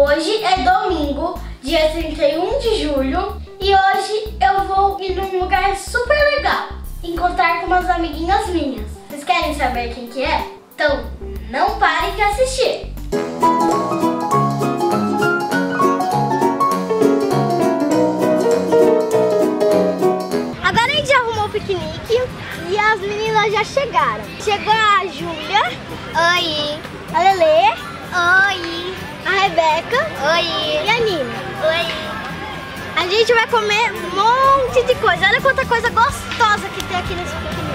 Hoje é domingo, dia 31 de julho, e hoje eu vou ir num lugar super legal, encontrar com umas amiguinhas minhas. Vocês querem saber quem que é? Então, não parem que assistir. Agora a gente arrumou o piquenique e as meninas já chegaram. Chegou a Júlia. Oi. A Lelê. Oi. A Rebeca. Oi. E a Nina. Oi. A gente vai comer um monte de coisa. Olha quanta coisa gostosa que tem aqui nesse piquenique.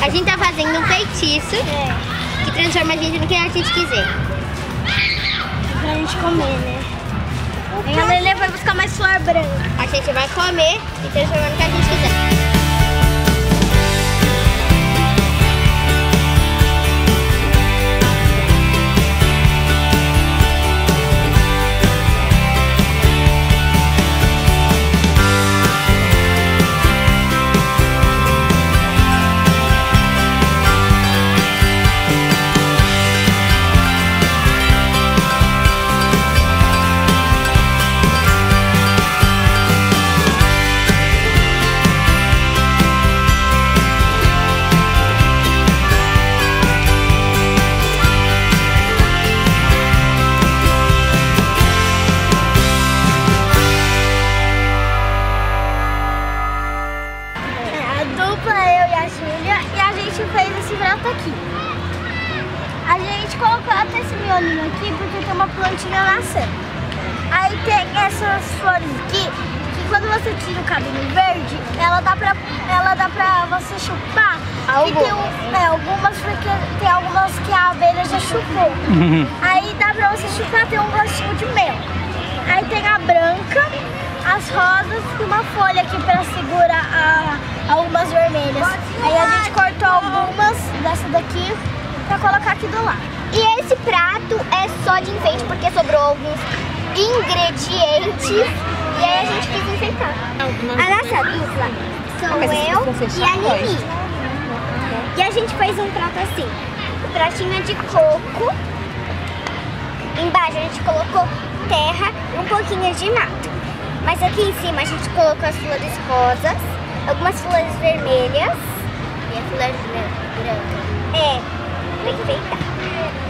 A gente tá fazendo um feitiço que transforma a gente no que a gente quiser. Pra gente comer, né? A Lelê vai buscar mais flor branca. A gente vai comer e transformar no que a gente quiser. A Júlia, e a gente fez esse prato aqui. A gente colocou até esse miolinho aqui porque tem uma plantinha nascendo. Aí tem essas flores aqui, que quando você tira o cabelo verde, ela dá pra, ela dá pra você chupar. E tem um- é, algumas porque tem algumas que a abelha já chupou. Aí dá pra você chupar, tem um gostinho de mel. Aí tem a branca, as rosas e uma folha aqui pra segurar a- algumas vermelhas. Aí a gente cortou algumas dessa daqui pra colocar aqui do lado. E esse prato é só de enfeite porque sobrou alguns ingredientes e aí a gente quis enfeitar. A nossa dupla sou eu e a Nini. E a gente fez um prato assim. O pratinho é de coco. Embaixo a gente colocou terra e um pouquinho de nata. Mas aqui em cima a gente colocou as flores rosas, algumas flores vermelhas e a flor branca. É, pra enfeitar.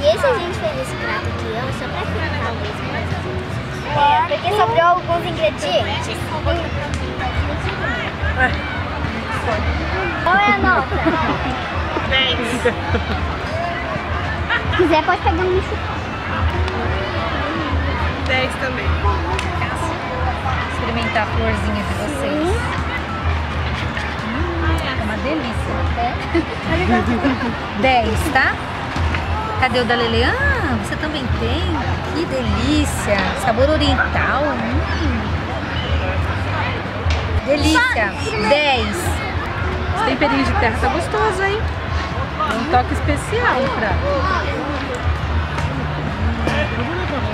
E esse a gente fez esse prato aqui ó, só pra enfeitar mesmo. É, porque sobrou alguns ingredientes. Qual é a nota? 10. Se quiser pode pegar um lixo. 10 também. Experimentar a florzinha de vocês. É delícia. 10, tá? Cadê o da Lele? Ah, você também tem? Que delícia! Sabor oriental. Hum. Delícia! 10. Esse temperinho de terra tá gostoso, hein? É um toque especial prato.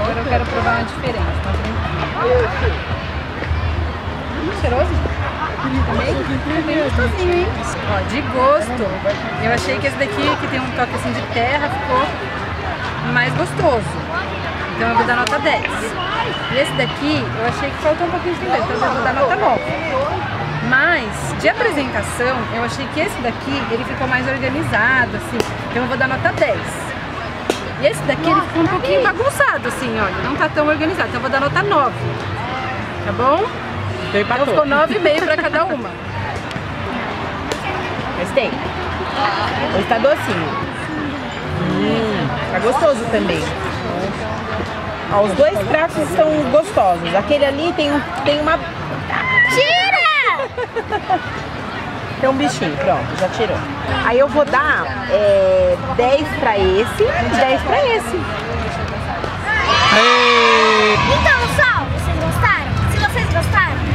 Agora eu quero provar uma diferente. Branquinha. Hum, cheiroso? Bem gostosinho, hein? Ó, de gosto. Eu achei que esse daqui, que tem um toque assim de terra, ficou mais gostoso. Então eu vou dar nota 10. E esse daqui, eu achei que faltou um pouquinho de tempero, então eu vou dar nota 9. Mas, de apresentação, eu achei que esse daqui, ele ficou mais organizado, assim. Então eu vou dar nota 10. E esse daqui, ele ficou um pouquinho bagunçado, assim, olha. Não tá tão organizado. Então eu vou dar nota 9. Tá bom? Então ficou 9,5 pra cada uma. Gostei. Hoje tá docinho. Hum. Tá gostoso também. Ó, os dois pratos estão gostosos. Aquele ali tem, um, tem uma... Tira! Tem um bichinho, pronto, já tirou. Aí eu vou dar é, 10 pra esse e 10 pra esse. Então, gostaram? Se